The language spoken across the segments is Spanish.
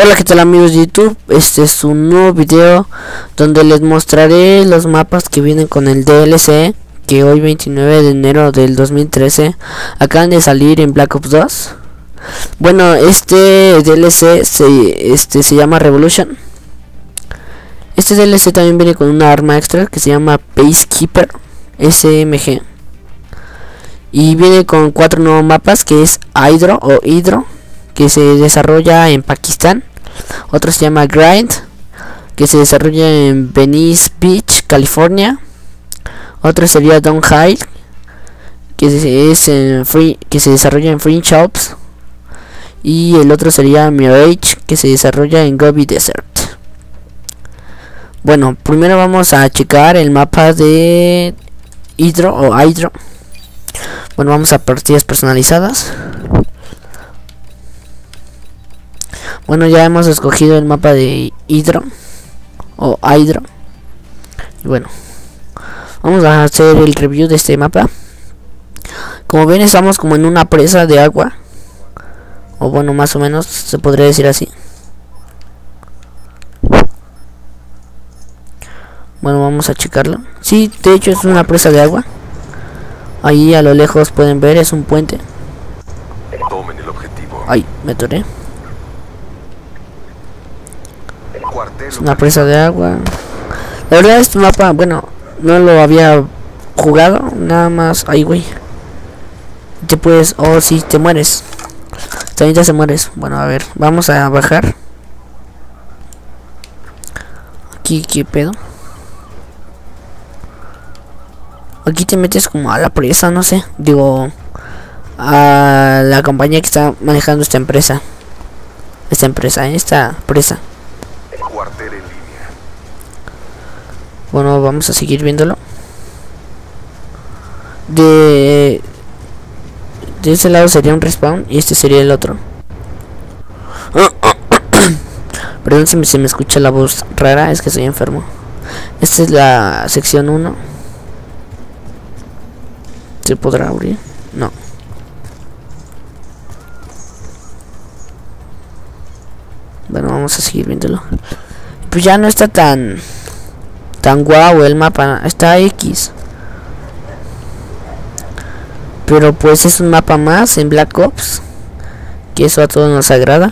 Hola qué tal amigos de YouTube, este es un nuevo video donde les mostraré los mapas que vienen con el DLC que hoy 29 de enero del 2013 acaban de salir en Black Ops 2 Bueno, este DLC se, este, se llama Revolution. Este DLC también viene con una arma extra que se llama Peacekeeper SMG Y viene con cuatro nuevos mapas que es Hydro o Hydro que se desarrolla en Pakistán. Otro se llama Grind, que se desarrolla en Venice Beach, California. Otro sería Don High, que es en free, que se desarrolla en Free Shops. Y el otro sería Mirage, que se desarrolla en Gobi Desert. Bueno, primero vamos a checar el mapa de Hydro o Hydro. Bueno, vamos a partidas personalizadas. Bueno, ya hemos escogido el mapa de Hydro o Hydro. Y bueno, vamos a hacer el review de este mapa. Como ven, estamos como en una presa de agua. O bueno, más o menos se podría decir así. Bueno, vamos a checarlo. Sí, de hecho es una presa de agua. Ahí a lo lejos pueden ver, es un puente. Ay, me toré. Es una presa de agua. La verdad este mapa, bueno, no lo había jugado, nada más. Ay, güey. Te puedes, oh, si te mueres. También ya se mueres. Bueno, a ver, vamos a bajar. Aquí, ¿qué pedo? Aquí te metes como a la presa, no sé. Digo, a la compañía que está manejando esta empresa. Esta empresa, esta presa. Bueno, vamos a seguir viéndolo. De de ese lado sería un respawn y este sería el otro. Perdón si me, se me escucha la voz rara, es que estoy enfermo. Esta es la sección 1. ¿Se podrá abrir? No. Bueno, vamos a seguir viéndolo. Pues ya no está tan tan guau el mapa está X. Pero pues es un mapa más en Black Ops que eso a todos nos agrada.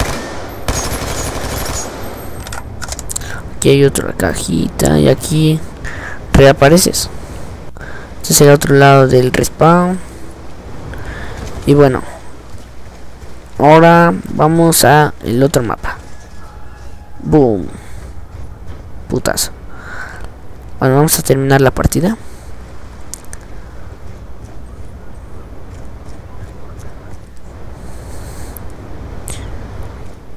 Aquí hay otra cajita y aquí reapareces. Este es el otro lado del respawn. Y bueno ahora vamos a el otro mapa. Boom putas bueno, vamos a terminar la partida.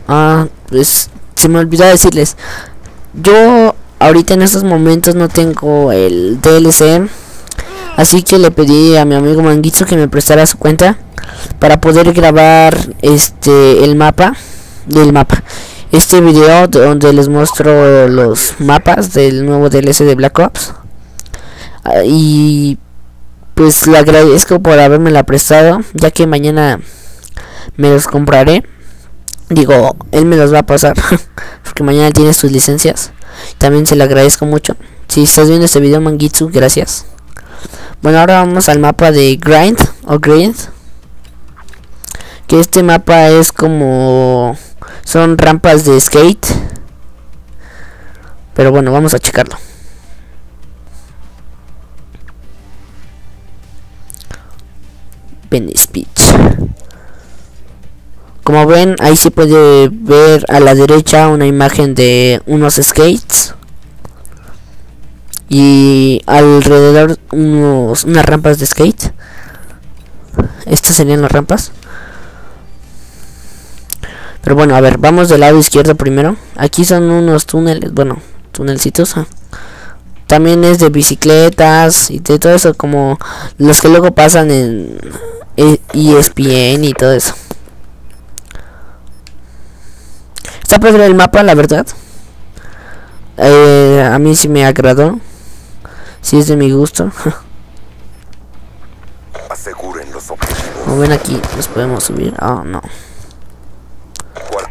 Ah, pues se me olvidó decirles. Yo ahorita en estos momentos no tengo el DLC. Así que le pedí a mi amigo Manguizo que me prestara su cuenta para poder grabar este el mapa del mapa este video donde les muestro los mapas del nuevo DLC de Black Ops. Ah, y pues le agradezco por haberme la prestado ya que mañana me los compraré. Digo él me los va a pasar porque mañana tiene sus licencias. También se le agradezco mucho. Si estás viendo este video Mangitsu gracias. Bueno ahora vamos al mapa de Grind o Grind. Que este mapa es como son rampas de skate. Pero bueno vamos a checarlo. Venice Beach como ven ahí se puede ver a la derecha una imagen de unos skates. Y alrededor unos, unas rampas de skate. Estas serían las rampas pero bueno, a ver, vamos del lado izquierdo primero. Aquí son unos túneles, bueno, túnelcitos. Ah. También es de bicicletas y de todo eso, como los que luego pasan en ESPN y todo eso. Está padre el mapa, la verdad. Eh, a mí sí me agradó. Si es de mi gusto. Como ven aquí, nos podemos subir. Oh, no.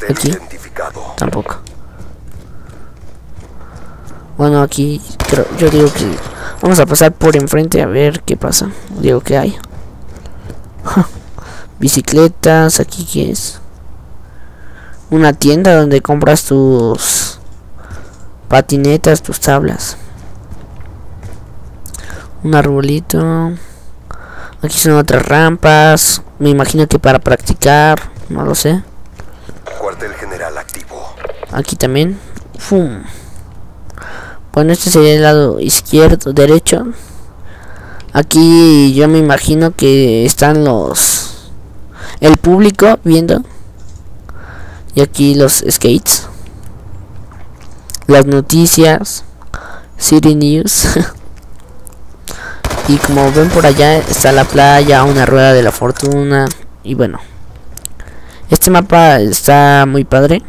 Aquí. tampoco. Bueno, aquí creo, yo digo que vamos a pasar por enfrente a ver qué pasa. Digo que hay. Bicicletas, aquí qué es. Una tienda donde compras tus patinetas, tus tablas. Un arbolito. Aquí son otras rampas. Me imagino que para practicar. No lo sé. Cuartel general activo. Aquí también. ¡Fum! Bueno, este sería el lado izquierdo, derecho. Aquí yo me imagino que están los... El público viendo. Y aquí los skates. Las noticias. City News. y como ven por allá está la playa, una rueda de la fortuna. Y bueno. Este mapa está muy padre.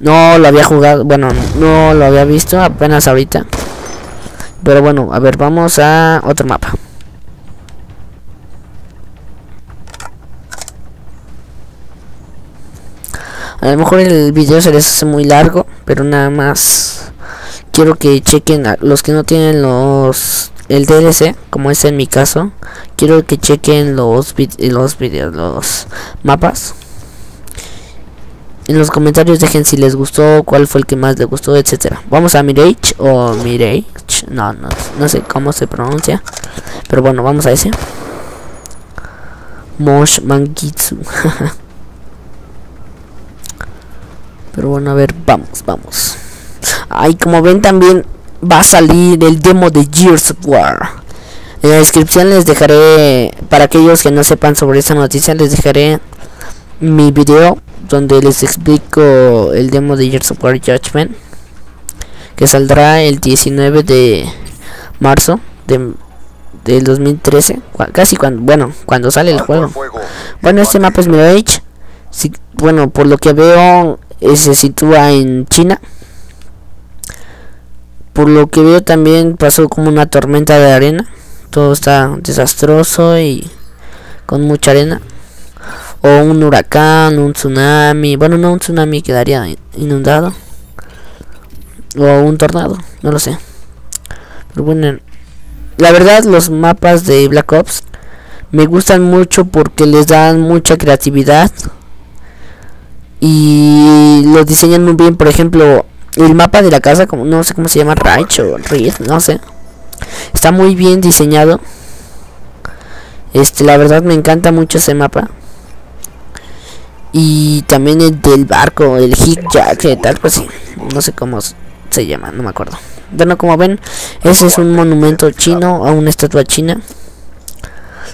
No lo había jugado, bueno, no lo había visto apenas ahorita. Pero bueno, a ver, vamos a otro mapa. A lo mejor el video se les hace muy largo, pero nada más quiero que chequen a los que no tienen los el DLC, como es en mi caso. Quiero que chequen los los videos, los mapas en los comentarios dejen si les gustó, cuál fue el que más les gustó, etcétera. Vamos a Mirage o Mirage, no, no, no sé cómo se pronuncia, pero bueno, vamos a ese. Mosh Mangitsu. pero bueno, a ver, vamos, vamos. Ahí como ven también va a salir el demo de Gears of War. En la descripción les dejaré, para aquellos que no sepan sobre esta noticia, les dejaré mi video donde les explico el demo de Gears of War Judgment que saldrá el 19 de marzo de, del 2013 casi cuando bueno cuando sale el juego. Bueno este mapa es Mirage si, bueno por lo que veo eh, se sitúa en China por lo que veo también pasó como una tormenta de arena. Todo está desastroso y con mucha arena. O un huracán, un tsunami, bueno, no un tsunami quedaría inundado, o un tornado, no lo sé. Pero bueno, la verdad los mapas de Black Ops me gustan mucho porque les dan mucha creatividad y los diseñan muy bien, por ejemplo, el mapa de la casa, como no sé cómo se llama, Raich o Reed, no sé. Está muy bien diseñado. Este, la verdad me encanta mucho ese mapa y también el del barco, el hit jack, tal, pues sí, no sé cómo se llama, no me acuerdo. Bueno, como ven, ese es un monumento chino a una estatua china.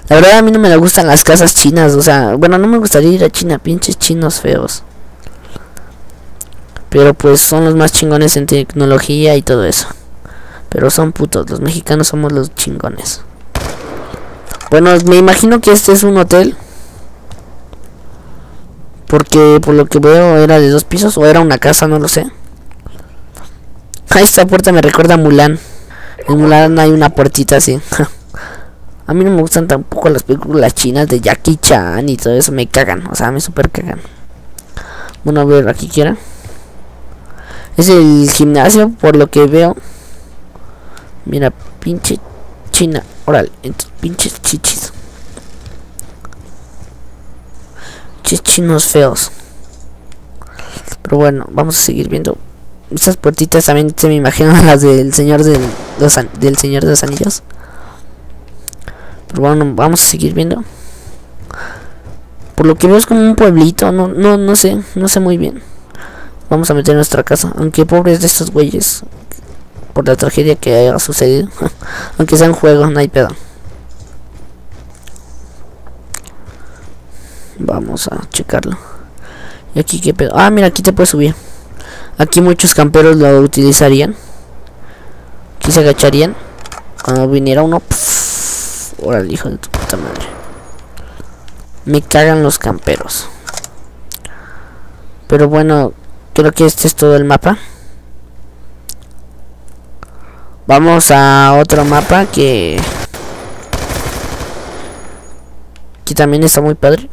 La verdad a mí no me gustan las casas chinas, o sea, bueno, no me gustaría ir a China, pinches chinos feos. Pero pues son los más chingones en tecnología y todo eso. Pero son putos, los mexicanos somos los chingones. Bueno, me imagino que este es un hotel. Porque por lo que veo era de dos pisos o era una casa, no lo sé. A esta puerta me recuerda a Mulan. En Mulan hay una puertita así. a mí no me gustan tampoco las películas chinas de Jackie Chan y todo eso. Me cagan, o sea, me super cagan. Bueno, a ver, aquí quiera. Es el gimnasio, por lo que veo. Mira, pinche china. Órale, pinches chichis. chinos feos. Pero bueno, vamos a seguir viendo. Estas puertitas también se me imaginan las del señor del, del señor de los anillos. Pero bueno, vamos a seguir viendo. Por lo que veo es como un pueblito, no, no, no sé, no sé muy bien. Vamos a meter nuestra casa, aunque pobres de estos güeyes por la tragedia que haya sucedido. aunque sea un juego, no hay pedo. Vamos a checarlo. Y aquí qué pedo. Ah, mira, aquí te puedes subir. Aquí muchos camperos lo utilizarían. Aquí se agacharían. Cuando viniera uno. Ahora hijo de tu puta madre. Me cagan los camperos. Pero bueno, creo que este es todo el mapa. Vamos a otro mapa que... Que también está muy padre.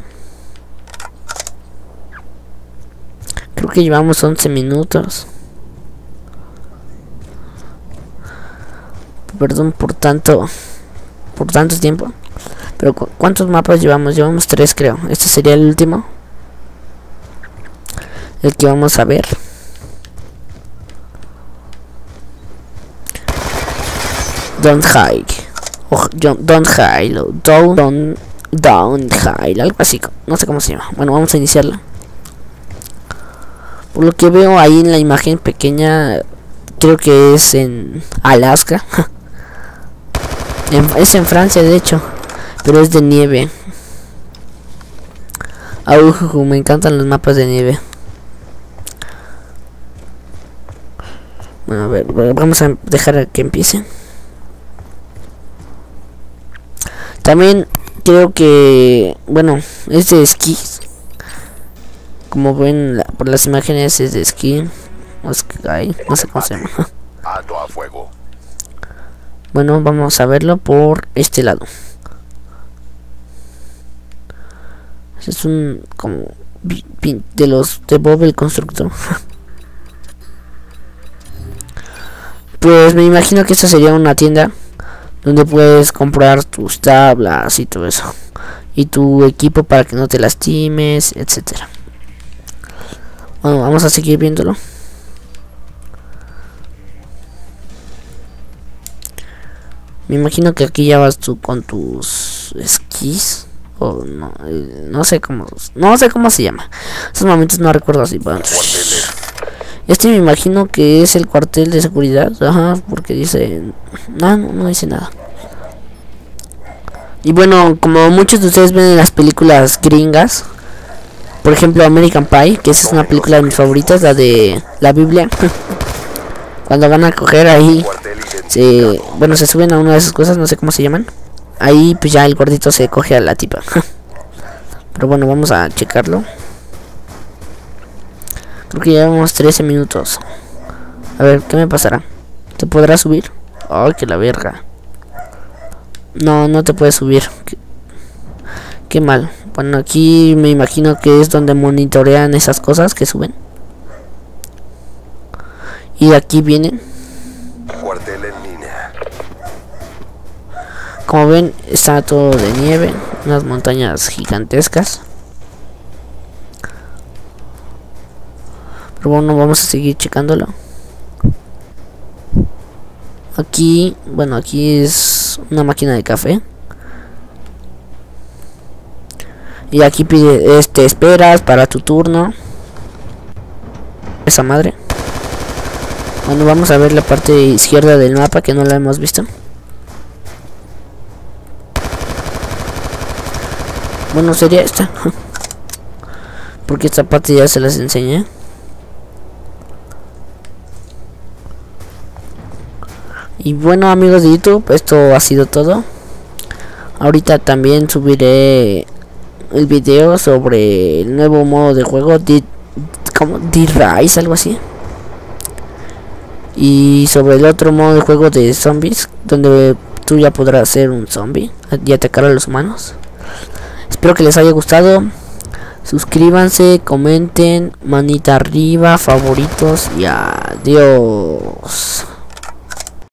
Creo que llevamos 11 minutos. Perdón por tanto. Por tanto tiempo. Pero ¿cuántos mapas llevamos? Llevamos tres creo. Este sería el último. El que vamos a ver. Don't hide. Oh, don't hide. Don't, don't, don't hide. Algo así. No sé cómo se llama. Bueno, vamos a iniciarla. Por lo que veo ahí en la imagen pequeña. Creo que es en Alaska. es en Francia, de hecho. Pero es de nieve. Uh, me encantan los mapas de nieve. A ver, vamos a dejar que empiece. También creo que, bueno, es de esquí. Como ven por las imágenes es de esquí. no sé cómo se llama. Bueno, vamos a verlo por este lado. Es un como de los de Bob el constructor. pues me imagino que esta sería una tienda donde puedes comprar tus tablas y todo eso y tu equipo para que no te lastimes, etcétera. Bueno, vamos a seguir viéndolo. Me imagino que aquí ya vas tú con tus esquís o no, eh, no sé cómo no sé cómo se llama. Esos momentos no recuerdo así. Este me imagino que es el cuartel de seguridad, ajá, porque dice no, no dice nada. Y bueno, como muchos de ustedes ven en las películas gringas, por ejemplo American Pie, que esa es una película de mis favoritas, la de la Biblia. Cuando van a coger ahí, se, bueno, se suben a una de esas cosas, no sé cómo se llaman. Ahí pues ya el gordito se coge a la tipa. Pero bueno, vamos a checarlo. Creo que llevamos 13 minutos. A ver, ¿qué me pasará? ¿Te podrá subir? Ay, que la verga. No, no te puedes subir. Qué, mal. Bueno, aquí me imagino que es donde monitorean esas cosas que suben. Y aquí vienen. Como ven, está todo de nieve, unas montañas gigantescas. Pero bueno, vamos a seguir checándolo. Aquí, bueno, aquí es una máquina de café. Y aquí pide, este, esperas para tu turno. Esa madre. Bueno, vamos a ver la parte izquierda del mapa que no la hemos visto. Bueno, sería esta. Porque esta parte ya se las enseñé. Y bueno amigos de YouTube, esto ha sido todo. Ahorita también subiré el video sobre el nuevo modo de juego Dead, como Rise, algo así. Y sobre el otro modo de juego de zombies, donde tú ya podrás ser un zombie y atacar a los humanos. Espero que les haya gustado. Suscríbanse, comenten, manita arriba, favoritos y adiós.